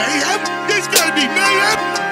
Mayhem? There's gonna be mayhem!